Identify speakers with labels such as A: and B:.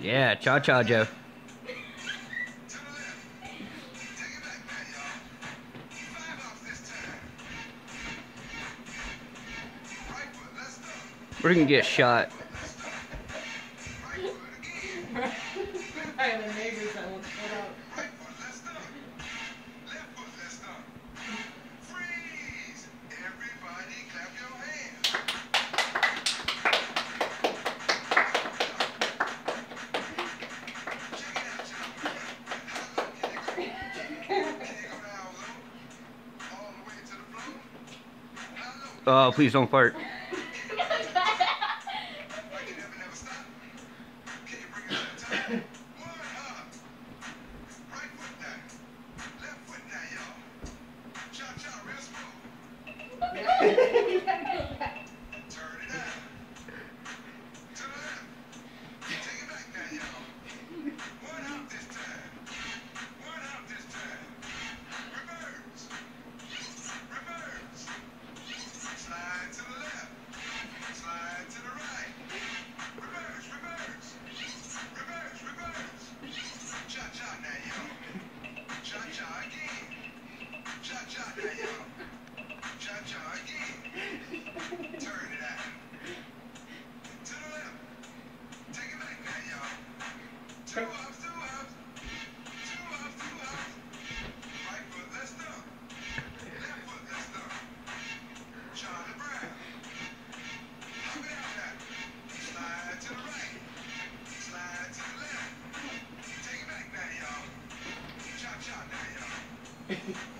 A: Yeah, cha cha, Joe. We're gonna get shot. Oh, please don't fart.
B: Mm-hmm.